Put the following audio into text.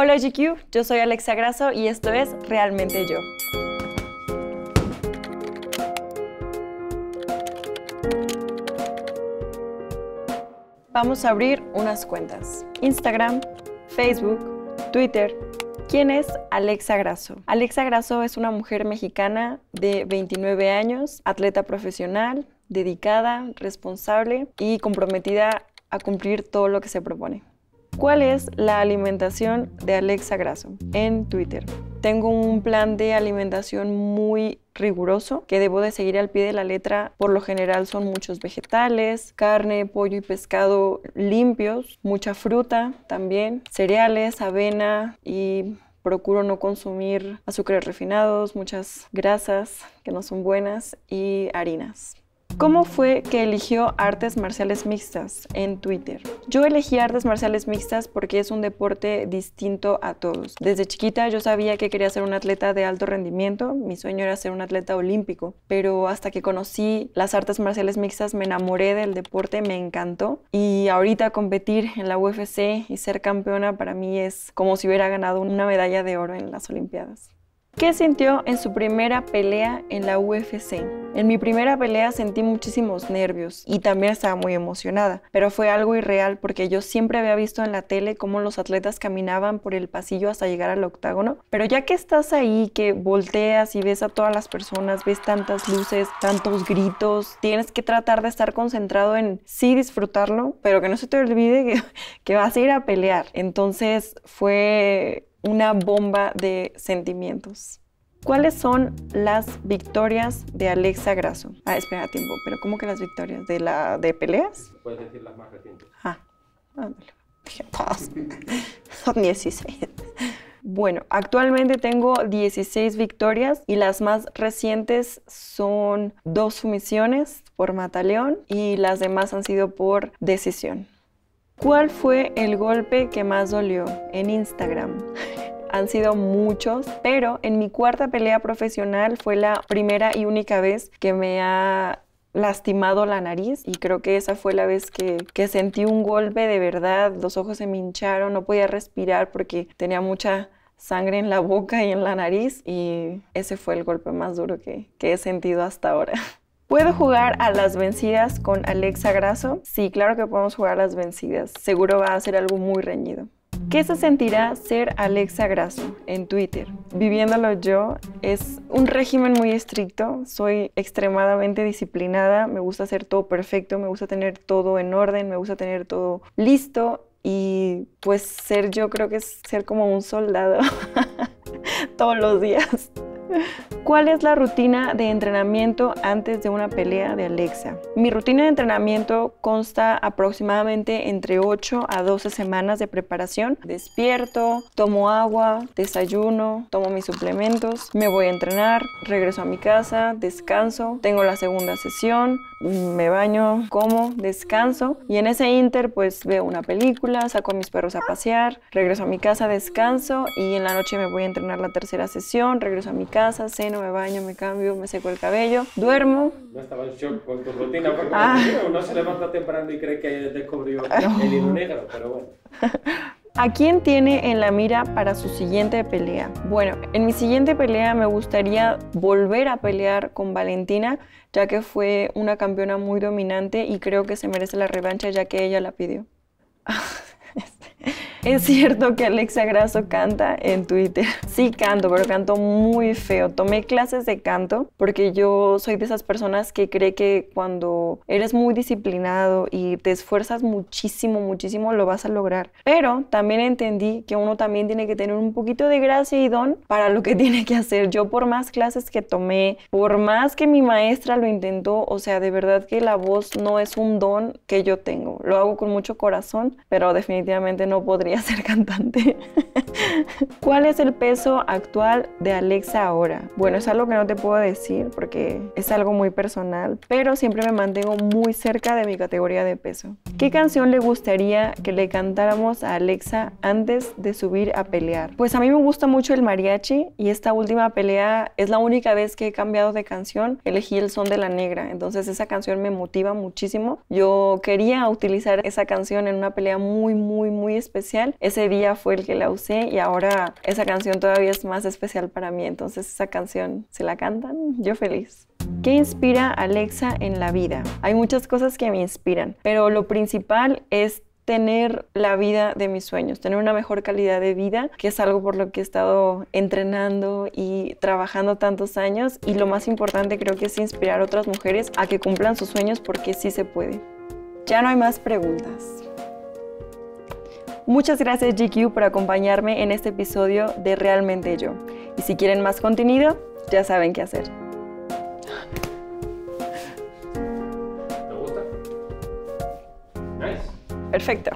Hola GQ, yo soy Alexa Grasso y esto es Realmente Yo. Vamos a abrir unas cuentas. Instagram, Facebook, Twitter. ¿Quién es Alexa Grasso? Alexa Grasso es una mujer mexicana de 29 años, atleta profesional, dedicada, responsable y comprometida a cumplir todo lo que se propone. ¿Cuál es la alimentación de Alexa Grasso? En Twitter. Tengo un plan de alimentación muy riguroso que debo de seguir al pie de la letra. Por lo general son muchos vegetales, carne, pollo y pescado limpios, mucha fruta también, cereales, avena y procuro no consumir azúcares refinados, muchas grasas que no son buenas y harinas. ¿Cómo fue que eligió artes marciales mixtas en Twitter? Yo elegí artes marciales mixtas porque es un deporte distinto a todos. Desde chiquita yo sabía que quería ser un atleta de alto rendimiento, mi sueño era ser un atleta olímpico, pero hasta que conocí las artes marciales mixtas me enamoré del deporte, me encantó y ahorita competir en la UFC y ser campeona para mí es como si hubiera ganado una medalla de oro en las Olimpiadas. ¿Qué sintió en su primera pelea en la UFC? En mi primera pelea sentí muchísimos nervios y también estaba muy emocionada, pero fue algo irreal porque yo siempre había visto en la tele cómo los atletas caminaban por el pasillo hasta llegar al octágono, pero ya que estás ahí, que volteas y ves a todas las personas, ves tantas luces, tantos gritos, tienes que tratar de estar concentrado en sí disfrutarlo, pero que no se te olvide que, vas a ir a pelear. Entonces fue una bomba de sentimientos. ¿Cuáles son las victorias de Alexa Grasso? Ah, espera tiempo, pero ¿cómo que las victorias? ¿De la de peleas? Puedes decir las más recientes. Ah, dije todas. Son 16. Bueno, actualmente tengo 16 victorias y las más recientes son dos sumisiones por Mataleón y las demás han sido por decisión. ¿Cuál fue el golpe que más dolió en Instagram? Han sido muchos, pero en mi cuarta pelea profesional fue la primera y única vez que me ha lastimado la nariz y creo que esa fue la vez que, que, sentí un golpe de verdad, los ojos se me hincharon, no podía respirar porque tenía mucha sangre en la boca y en la nariz y ese fue el golpe más duro que, que he sentido hasta ahora. ¿Puedo jugar a las vencidas con Alexa Grasso? Sí, claro que podemos jugar a las vencidas. Seguro va a ser algo muy reñido. ¿Qué se sentirá ser Alexa Grasso en Twitter? Viviéndolo yo, es un régimen muy estricto, soy extremadamente disciplinada, me gusta hacer todo perfecto, me gusta tener todo en orden, me gusta tener todo listo y pues ser yo creo que es ser como un soldado todos los días. ¿Cuál es la rutina de entrenamiento antes de una pelea de Alexa? Mi rutina de entrenamiento consta aproximadamente entre 8 a 12 semanas de preparación. Despierto, tomo agua, desayuno, tomo mis suplementos, me voy a entrenar, regreso a mi casa, descanso, tengo la segunda sesión, me baño, como, descanso y en ese inter pues veo una película, saco a mis perros a pasear, regreso a mi casa, descanso y en la noche me voy a entrenar la tercera sesión, regreso a mi casa, ceno, me baño, me cambio, me seco el cabello, duermo. No estaba en shock con tu rutina porque ah. uno se levanta temprano y cree que descubrió el hilo negro, pero bueno. ¿A quién tiene en la mira para su siguiente pelea? Bueno, en mi siguiente pelea me gustaría volver a pelear con Valentina, ya que fue una campeona muy dominante y creo que se merece la revancha ya que ella la pidió. Es cierto que Alexa Grasso canta en Twitter. Sí canto, pero canto muy feo. Tomé clases de canto porque yo soy de esas personas que cree que cuando eres muy disciplinado y te esfuerzas muchísimo, muchísimo, lo vas a lograr. Pero también entendí que uno también tiene que tener un poquito de gracia y don para lo que tiene que hacer. Yo por más clases que tomé, por más que mi maestra lo intentó, o sea, de verdad que la voz no es un don que yo tengo. Lo hago con mucho corazón, pero definitivamente no podría ser cantante. ¿Cuál es el peso actual de Alexa ahora? Bueno, es algo que no te puedo decir porque es algo muy personal, pero siempre me mantengo muy cerca de mi categoría de peso. ¿Qué canción le gustaría que le cantáramos a Alexa antes de subir a pelear? Pues a mí me gusta mucho el mariachi y esta última pelea es la única vez que he cambiado de canción. Elegí el son de la negra, entonces esa canción me motiva muchísimo. Yo quería utilizar esa canción en una pelea muy, muy, muy especial ese día fue el que la usé y ahora esa canción todavía es más especial para mí. Entonces esa canción, se la cantan, yo feliz. ¿Qué inspira a Alexa en la vida? Hay muchas cosas que me inspiran, pero lo principal es tener la vida de mis sueños, tener una mejor calidad de vida, que es algo por lo que he estado entrenando y trabajando tantos años. Y lo más importante creo que es inspirar a otras mujeres a que cumplan sus sueños porque sí se puede. Ya no hay más preguntas. Muchas gracias GQ por acompañarme en este episodio de Realmente Yo. Y si quieren más contenido, ya saben qué hacer. ¿Te gusta? Nice. Perfecto.